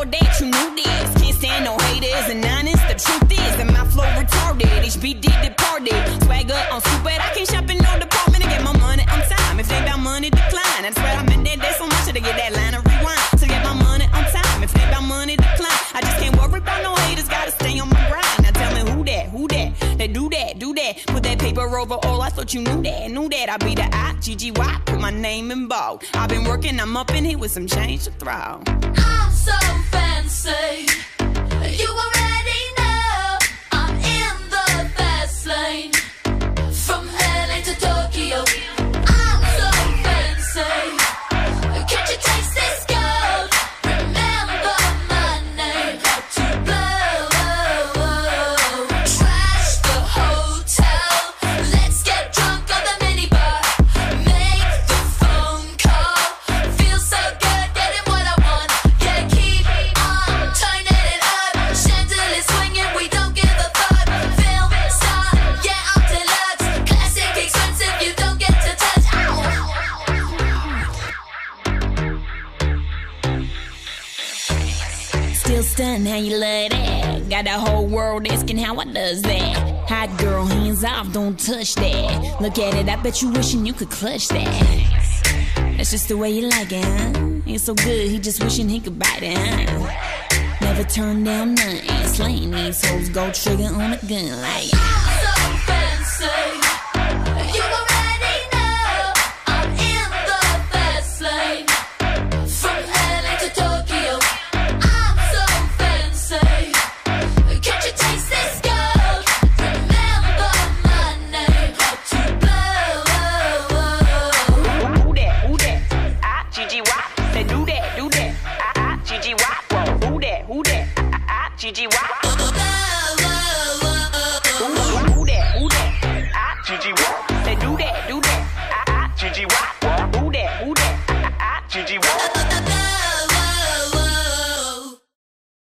I that you knew this. Can't stand no haters and honest. The truth is that my flow retarded. HBD departed. Swagger on stupid. I can't shop in no department to get my money on time. If they about money, decline. I swear I'm in there. There's so much to get that line of rewind. To get my money on time. If they about money, decline. I just can't worry about no haters. Gotta stay on my grind. Now tell me who that, who that. They do that, do that. Put that paper over all. I thought you knew that, knew that. I be the I, GGY. Put my name in bold. I've been working. I'm up in here with some change to throw. Still stunned how you love that. Got the whole world asking how I does that. Hot girl, hands off, don't touch that. Look at it, I bet you wishing you could clutch that. That's just the way you like it, huh? It's so good, he just wishing he could bite it, huh? Never turn down nothing. Slaying these hoes, go trigger on a gun like. I'm so fancy. You GG Wop. That? That? Do that, do that. I I Who that? Who that? I